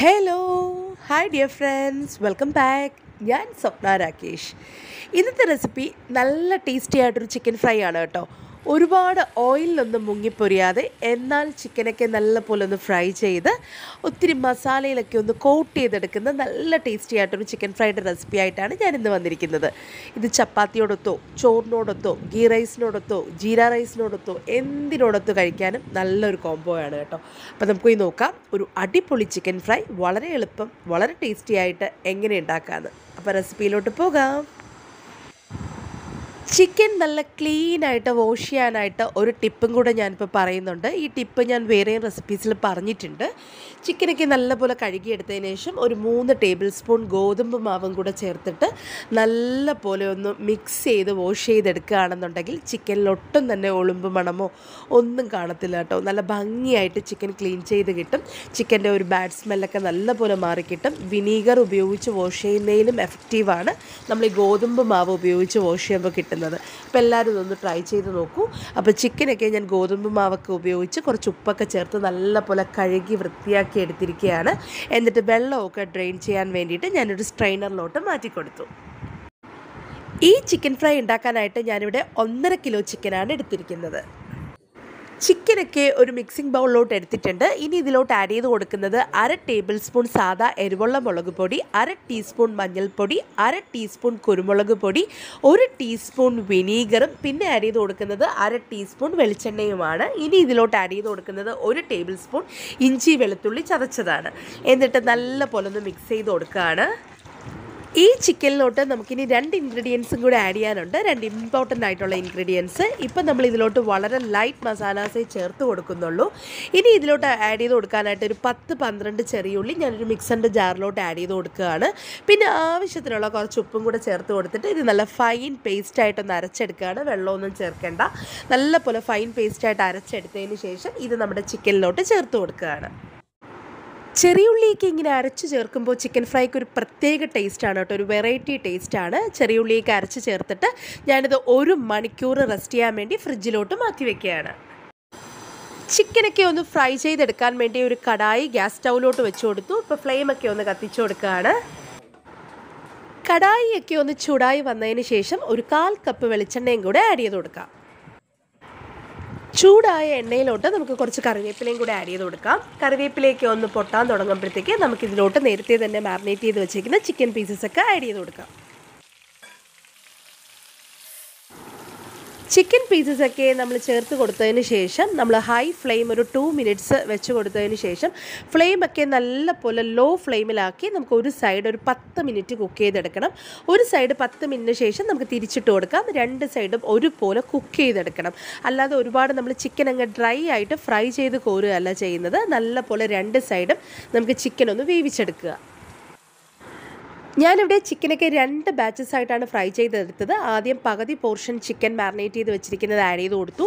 Hello hi dear friends welcome back ഞാൻ സ്വപ്ന രാകേഷ്. ഇന്നത്തെ recipe നല്ല ടേസ്റ്റി ആയിട്ടൊരു ചിക്കൻ ഫ്രൈ ആണ് കേട്ടോ. ഒരുപാട് ഓയിലൊന്നും മുങ്ങിപ്പൊരിയാതെ എന്നാൽ ചിക്കനൊക്കെ നല്ല പോലെ ഒന്ന് ഫ്രൈ ചെയ്ത് ഒത്തിരി മസാലയിലൊക്കെ ഒന്ന് കോട്ട് ചെയ്തെടുക്കുന്ന നല്ല ടേസ്റ്റി ആയിട്ടൊരു ചിക്കൻ ഫ്രൈഡ് റെസിപ്പി ആയിട്ടാണ് ഞാൻ ഇന്ന് വന്നിരിക്കുന്നത്. ഇത് ചപ്പാത്തിയോടൊത്തോ ചോറിനോടൊത്തോ ഗീ റൈസിനോടൊത്തോ ജീര റൈസിനോടൊത്തോ എന്തിനോടൊത്തോ കഴിക്കാനും നല്ലൊരു കോംബോ ആണ് കേട്ടോ. അപ്പോൾ നമുക്ക് ഈ നോക്കാം ഒരു അടിപൊളി ചിക്കൻ ഫ്രൈ വളരെ എളുപ്പം വളരെ ടേസ്റ്റി ആയിട്ട് എങ്ങനെ ഉണ്ടാക്കാമെന്ന് അപ്പോൾ റെസിപ്പിയിലോട്ട് പോകാം. ചിക്കൻ നല്ല ക്ലീൻ ആയിട്ട് വാഷ് ചെയ്യാനായിട്ട് ഒരു ടിപ്പും കൂടെ ഞാനിപ്പോൾ പറയുന്നുണ്ട്. ഈ ടിപ്പ് ഞാൻ വേറെയും റെസിപ്പീസിൽ പറഞ്ഞിട്ടുണ്ട്. ചിക്കനൊക്കെ നല്ലപോലെ കഴുകിയെടുത്തതിന് ശേഷം ഒരു മൂന്ന് ടേബിൾ സ്പൂൺ ഗോതമ്പ് മാവും കൂടെ ചേർത്തിട്ട് നല്ലപോലെ ഒന്ന് മിക്സ് ചെയ്ത് വാഷ് ചെയ്തെടുക്കുകയാണെന്നുണ്ടെങ്കിൽ ചിക്കനിൽ ഒട്ടും തന്നെ ഒളുമ്പ് മണമോ ഒന്നും കാണത്തില്ല കേട്ടോ. നല്ല ഭംഗിയായിട്ട് ചിക്കൻ ക്ലീൻ ചെയ്ത് കിട്ടും. ചിക്കന്റെ ഒരു ബാഡ് സ്മെല്ലൊക്കെ നല്ലപോലെ മാറിക്കിട്ടും വിനീഗർ ഉപയോഗിച്ച് വാഷ് ചെയ്യുന്നതിലും എഫക്റ്റീവാണ് നമ്മൾ ഈ ഗോതമ്പ് മാവ് ഉപയോഗിച്ച് വാഷ് ചെയ്യുമ്പോൾ കിട്ടുന്നത്. അപ്പോൾ എല്ലാവരും ഇതൊന്ന് ട്രൈ ചെയ്ത് നോക്കൂ. അപ്പോൾ ചിക്കനൊക്കെ ഞാൻ ഗോതമ്പ് മാവൊക്കെ ഉപയോഗിച്ച് കുറച്ച് ഉപ്പൊക്കെ ചേർത്ത് നല്ലപോലെ കഴുകി വൃത്തിയാക്കി എടുത്തിരിക്കുകയാണ്. എന്നിട്ട് വെള്ളമൊക്കെ ഡ്രെയിൻ ചെയ്യാൻ വേണ്ടിയിട്ട് ഞാനൊരു സ്ട്രെയിനറിലോട്ട് മാറ്റിക്കൊടുത്തു. ഈ ചിക്കൻ ഫ്രൈ ഉണ്ടാക്കാനായിട്ട് ഞാനിവിടെ ഒന്നര കിലോ ചിക്കനാണ് എടുത്തിരിക്കുന്നത്. ചിക്കനൊക്കെ ഒരു മിക്സിംഗ് ബൗളിലോട്ട് എടുത്തിട്ടുണ്ട്. ഇനി ഇതിലോട്ട് ആഡ് ചെയ്ത് കൊടുക്കുന്നത് അര ടേബിൾ സ്പൂൺ സാധാ എരിവുള്ള മുളക് പൊടി അര ടീസ്പൂൺ മഞ്ഞൾപ്പൊടി അര ടീസ്പൂൺ കുരുമുളക് പൊടി ഒരു ടീസ്പൂൺ വിനീഗറും പിന്നെ ആഡ് ചെയ്ത് കൊടുക്കുന്നത് അര ടീസ്പൂൺ വെളിച്ചെണ്ണയുമാണ്. ഇനി ഇതിലോട്ട് ആഡ് ചെയ്ത് കൊടുക്കുന്നത് ഒരു ടേബിൾ സ്പൂൺ ഇഞ്ചി വെളുത്തുള്ളി ചതച്ചതാണ്. എന്നിട്ട് നല്ല പോലെ ഒന്ന് മിക്സ് ചെയ്ത് കൊടുക്കുകയാണ്. ഈ ചിക്കനിലോട്ട് നമുക്കിനി രണ്ട് ഇൻഗ്രീഡിയൻസും കൂടി ആഡ് ചെയ്യാനുണ്ട്. രണ്ട് ഇമ്പോർട്ടന്റ് ആയിട്ടുള്ള ഇൻഗ്രീഡിയൻസ് ഇപ്പം നമ്മൾ ഇതിലോട്ട് വളരെ ലൈറ്റ് മസാലാസേ ചേർത്ത് കൊടുക്കുന്നുള്ളൂ. ഇനി ഇതിലോട്ട് ആഡ് ചെയ്ത് കൊടുക്കാനായിട്ട് ഒരു പത്ത് പന്ത്രണ്ട് ചെറിയുള്ളി ഞാനൊരു മിക്സറിന്റെ ജാറിലോട്ട് ആഡ് ചെയ്ത് കൊടുക്കുകയാണ്. പിന്നെ ആവശ്യത്തിനുള്ള കുറച്ച് ഉപ്പും കൂടെ ചേർത്ത് കൊടുത്തിട്ട് ഇത് നല്ല ഫൈൻ പേസ്റ്റ് ആയിട്ടൊന്ന് അരച്ചെടുക്കുകയാണ്. വെള്ളമൊന്നും ചേർക്കേണ്ട. നല്ലപോലെ ഫൈൻ പേസ്റ്റായിട്ട് അരച്ചെടുത്തതിന് ശേഷം ഇത് നമ്മുടെ ചിക്കനിലോട്ട് ചേർത്ത് കൊടുക്കുകയാണ്. ചെറിയുള്ളിയൊക്കെ ഇങ്ങനെ അരച്ച് ചേർക്കുമ്പോൾ ചിക്കൻ ഫ്രൈക്ക് ഒരു പ്രത്യേക ടേസ്റ്റാണ് കേട്ടോ ഒരു വെറൈറ്റി ടേസ്റ്റാണ്. ചെറിയുള്ളിയൊക്കെ അരച്ച് ചേർത്തിട്ട് ഞാനിത് ഒരു മണിക്കൂർ റെസ്റ്റ് ചെയ്യാൻ വേണ്ടി ഫ്രിഡ്ജിലോട്ട് മാറ്റി വെക്കുകയാണ്. ചിക്കനൊക്കെ ഒന്ന് ഫ്രൈ ചെയ്തെടുക്കാൻ വേണ്ടി ഒരു കടായി ഗ്യാസ് സ്റ്റൗവിലോട്ട് വെച്ച് കൊടുത്തു. ഇപ്പോൾ ഫ്ലെയിമൊക്കെ ഒന്ന് കത്തിച്ചു കൊടുക്കുകയാണ്. കടായിയൊക്കെ ഒന്ന് ചൂടായി വന്നതിന് ശേഷം ഒരു കാൽ കപ്പ് വെളിച്ചെണ്ണയും കൂടെ ആഡ് ചെയ്ത് കൊടുക്കാം. ചൂടായ എണ്ണയിലോട്ട് നമുക്ക് കുറച്ച് കറിവേപ്പിലയും കൂടെ ആഡ് ചെയ്ത് കൊടുക്കാം. കറിവേപ്പിലേക്ക് ഒന്ന് പൊട്ടാൻ തുടങ്ങുമ്പോഴത്തേക്ക് നമുക്കിതിലോട്ട് നേരത്തെ തന്നെ മാറിനേറ്റ് ചെയ്ത് വെച്ചേക്കുന്ന ചിക്കൻ പീസസ് ഒക്കെ ആഡ് ചെയ്ത് കൊടുക്കാം. ചിക്കൻ പീസസ് ഒക്കെ നമ്മൾ ചേർത്ത് കൊടുത്തതിന് ശേഷം നമ്മൾ ഹൈ ഫ്ലെയിം ഒരു ടു മിനിറ്റ്സ് വെച്ച് കൊടുത്തതിന് ശേഷം ഫ്ലെയിമൊക്കെ നല്ല പോലെ ലോ ഫ്ലെയിമിലാക്കി നമുക്ക് ഒരു സൈഡ് ഒരു പത്ത് മിനിറ്റ് കുക്ക് ചെയ്തെടുക്കണം. ഒരു സൈഡ് പത്ത് മിനിറ്റിന് ശേഷം നമുക്ക് തിരിച്ചിട്ട് കൊടുക്കാം. രണ്ട് സൈഡും ഒരുപോലെ കുക്ക് ചെയ്തെടുക്കണം. അല്ലാതെ ഒരുപാട് നമ്മൾ ചിക്കൻ അങ്ങ് ഡ്രൈ ആയിട്ട് ഫ്രൈ ചെയ്ത് കോരുകയല്ല ചെയ്യുന്നത്. നല്ല പോലെ രണ്ട് സൈഡും നമുക്ക് ചിക്കൻ ഒന്ന് വേവിച്ചെടുക്കുക. ഞാനിവിടെ ചിക്കനൊക്കെ രണ്ട് ബാച്ചസ് ആയിട്ടാണ് ഫ്രൈ ചെയ്തെടുത്തത്. ആദ്യം പകുതി പോർഷൻ ചിക്കൻ മാറിനേറ്റ് ചെയ്ത് വെച്ചിരിക്കുന്നത് ആഡ് ചെയ്ത് കൊടുത്തു.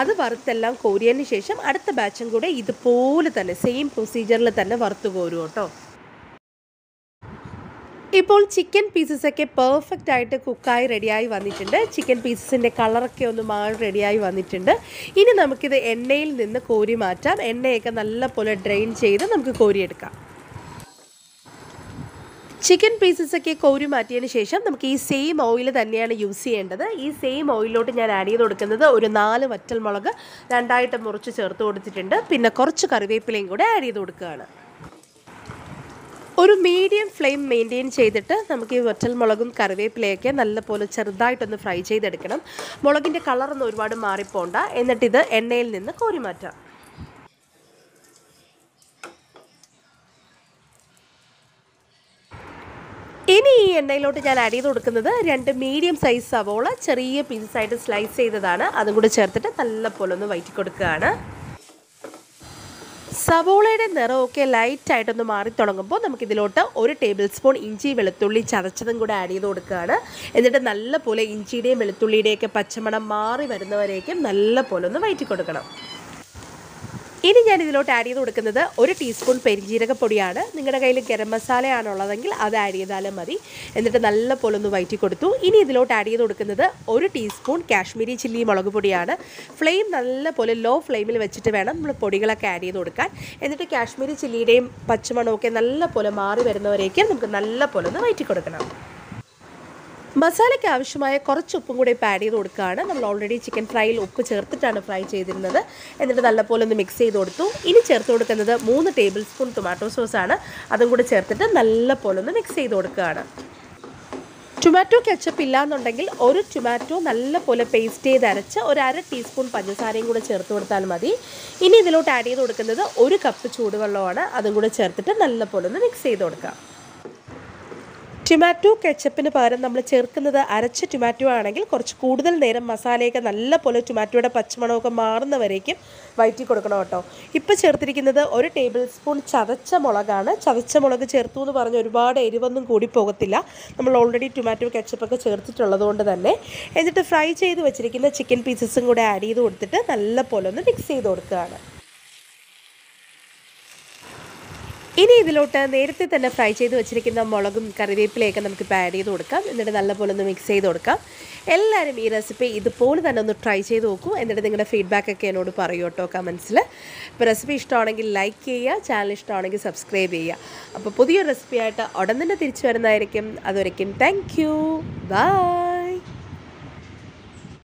അത് വറുത്തെല്ലാം കോരിയതിന് ശേഷം അടുത്ത ബാച്ചും കൂടെ ഇതുപോലെ തന്നെ സെയിം പ്രൊസീജിയറിൽ തന്നെ വറുത്ത് കോരും കേട്ടോ. ഇപ്പോൾ ചിക്കൻ പീസസൊക്കെ പെർഫെക്റ്റ് ആയിട്ട് കുക്കായി റെഡിയായി വന്നിട്ടുണ്ട്. ചിക്കൻ പീസസിന്റെ കളറൊക്കെ ഒന്ന് മാറി റെഡിയായി വന്നിട്ടുണ്ട്. ഇനി നമുക്കിത് എണ്ണയിൽ നിന്ന് കോരി മാറ്റാം. എണ്ണയൊക്കെ നല്ലപോലെ ഡ്രെയിൻ ചെയ്ത് നമുക്ക് കോരിയെടുക്കാം. ചിക്കൻ പീസസ് ഒക്കെ കോരി മാറ്റിയതിന് ശേഷം നമുക്ക് ഈ സെയിം ഓയിൽ തന്നെയാണ് യൂസ് ചെയ്യേണ്ടത്. ഈ സെയിം ഓയിലോട്ട് ഞാൻ ആഡ് ചെയ്ത് കൊടുക്കുന്നത് ഒരു നാല് വറ്റൽ മുളക് രണ്ടായിട്ട് മുറിച്ച് ചേർത്ത് കൊടുത്തിട്ടുണ്ട്. പിന്നെ കുറച്ച് കറിവേപ്പിലയും കൂടെ ആഡ് ചെയ്ത് കൊടുക്കുകയാണ്. ഒരു മീഡിയം ഫ്ലെയിം മെയിന്റെയിൻ ചെയ്തിട്ട് നമുക്ക് ഈ വറ്റൽ മുളകും കറിവേപ്പിലയൊക്കെ നല്ലപോലെ ചെറുതായിട്ടൊന്ന് ഫ്രൈ ചെയ്തെടുക്കണം. മുളകിന്റെ കളറൊന്നും ഒരുപാട് മാറിപ്പോണ്ട. എന്നിട്ടിത് എണ്ണയിൽ നിന്ന് കോരി മാറ്റാം. ഇനി ഈ എണ്ണയിലോട്ട് ഞാൻ ആഡ് കൊടുക്കുന്നത് രണ്ട് മീഡിയം സൈസ് സവോള ചെറിയ പീസായിട്ട് സ്ലൈസ് ചെയ്തതാണ്. അതും കൂടി ചേർത്തിട്ട് നല്ലപോലെ ഒന്ന് വയറ്റി കൊടുക്കുകയാണ്. സവോളയുടെ നിറമൊക്കെ ലൈറ്റായിട്ടൊന്ന് മാറി തുടങ്ങുമ്പോൾ നമുക്കിതിലോട്ട് ഒരു ടേബിൾ സ്പൂൺ ഇഞ്ചി വെളുത്തുള്ളി ചതച്ചതും കൂടെ ആഡ് ചെയ്ത് കൊടുക്കുകയാണ്. എന്നിട്ട് നല്ലപോലെ ഇഞ്ചിയുടെയും വെളുത്തുള്ളിയുടെയൊക്കെ പച്ചമണം മാറി വരുന്നവരേക്കും നല്ലപോലെ ഒന്ന് വയറ്റി കൊടുക്കണം. ഇനി ഞാൻ ഇതിലോട്ട് ആഡ് ചെയ്ത് കൊടുക്കുന്നത് ഒരു ടീസ്പൂൺ പെരിഞ്ജീരകപ്പൊടിയാണ്. നിങ്ങളുടെ കയ്യിൽ ഗരം മസാലയാണുള്ളതെങ്കിൽ അത് ആഡ് ചെയ്താലും മതി. എന്നിട്ട് നല്ല പോലെ ഒന്ന് വയറ്റി കൊടുത്തു. ഇനി ഇതിലോട്ട് ആഡ് ചെയ്ത് കൊടുക്കുന്നത് ഒരു ടീസ്പൂൺ കാശ്മീരി ചില്ലി മുളക് പൊടിയാണ്. ഫ്ലെയിം നല്ല പോലെ ലോ ഫ്ലെയിമിൽ വെച്ചിട്ട് വേണം നമ്മൾ പൊടികളൊക്കെ ആഡ് ചെയ്ത് കൊടുക്കാൻ. എന്നിട്ട് കാശ്മീരി ചില്ലിയുടെയും പച്ചമണമൊക്കെ നല്ല പോലെ മാറി വരുന്നവരേക്കും നമുക്ക് നല്ല പോലെ ഒന്ന് വയറ്റി കൊടുക്കണം. മസാലയ്ക്ക് ആവശ്യമായ കുറച്ച് ഉപ്പും കൂടി ഇപ്പോൾ ആഡ് ചെയ്ത് കൊടുക്കുകയാണ്. നമ്മൾ ഓൾറെഡി ചിക്കൻ ഫ്രൈയിൽ ഉപ്പ് ചേർത്തിട്ടാണ് ഫ്രൈ ചെയ്തിരുന്നത്. എന്നിട്ട് നല്ലപോലെ ഒന്ന് മിക്സ് ചെയ്ത് കൊടുത്തു. ഇനി ചേർത്ത് കൊടുക്കുന്നത് മൂന്ന് ടേബിൾ സ്പൂൺ ടൊമാറ്റോ സോസാണ് അതും കൂടി ചേർത്തിട്ട് നല്ലപോലെ ഒന്ന് മിക്സ് ചെയ്ത് കൊടുക്കുകയാണ്. ടൊമാറ്റോ കെച്ചപ്പ് ഇല്ലാന്നുണ്ടെങ്കിൽ ഒരു ടൊമാറ്റോ നല്ലപോലെ പേസ്റ്റ് ചെയ്ത് അരച്ച് ഒരു അര ടീസ്പൂൺ പഞ്ചസാരയും കൂടെ ചേർത്ത് കൊടുത്താൽ മതി. ഇനി ഇതിലോട്ട് ആഡ് ചെയ്ത് കൊടുക്കുന്നത് ഒരു കപ്പ് ചൂടുവെള്ളമാണ്. അതും കൂടെ ചേർത്തിട്ട് നല്ലപോലെ ഒന്ന് മിക്സ് ചെയ്ത് കൊടുക്കാം. ടൊമാറ്റോ കെച്ചപ്പിന് പകരം നമ്മൾ ചേർക്കുന്നത് അരച്ച ടൊമാറ്റോ ആണെങ്കിൽ കുറച്ച് കൂടുതൽ നേരം മസാലയൊക്കെ നല്ല പോലെ ടൊമാറ്റോയുടെ പച്ചമണമൊക്കെ മാറുന്നവരേക്കും വയറ്റി കൊടുക്കണം കേട്ടോ. ഇപ്പോൾ ചേർത്തിരിക്കുന്നത് ഒരു ടേബിൾ സ്പൂൺ ചതച്ച മുളകാണ്. ചതച്ച മുളക് ചേർത്തു എന്ന് പറഞ്ഞ് ഒരുപാട് എരിവൊന്നും കൂടി പോകത്തില്ല. നമ്മൾ ഓൾറെഡി ടൊമാറ്റോ കെച്ചപ്പൊക്കെ ചേർത്തിട്ടുള്ളത് കൊണ്ട് തന്നെ. എന്നിട്ട് ഫ്രൈ ചെയ്ത് വെച്ചിരിക്കുന്ന ചിക്കൻ പീസസും കൂടെ ആഡ് ചെയ്ത് കൊടുത്തിട്ട് നല്ല പോലെ ഒന്ന് മിക്സ് ചെയ്ത് കൊടുക്കുകയാണ്. ഇനി ഇതിലോട്ട് നേരത്തെ തന്നെ ഫ്രൈ ചെയ്ത് വെച്ചിരിക്കുന്ന മുളകും കറിവേപ്പിലയൊക്കെ നമുക്ക് ഇപ്പോൾ ആഡ് ചെയ്ത് കൊടുക്കാം. എന്നിട്ട് നല്ലപോലെ ഒന്ന് മിക്സ് ചെയ്ത് കൊടുക്കാം. എല്ലാവരും ഈ റെസിപ്പി ഇതുപോലെ തന്നെ ഒന്ന് ട്രൈ ചെയ്ത് നോക്കൂ. എന്നിട്ട് നിങ്ങളുടെ ഫീഡ്ബാക്കൊക്കെ എന്നോട് പറയൂ കേട്ടോ കമൻസിൽ. ഇപ്പോൾ റെസിപ്പി ഇഷ്ടമാണെങ്കിൽ ലൈക്ക് ചെയ്യുക ചാനൽ ഇഷ്ടമാണെങ്കിൽ സബ്സ്ക്രൈബ് ചെയ്യുക. അപ്പോൾ പുതിയൊരു റെസിപ്പിയായിട്ട് ഉടൻ തന്നെ തിരിച്ചു വരുന്നതായിരിക്കും. അതുവരയ്ക്കും താങ്ക് യു ബൈ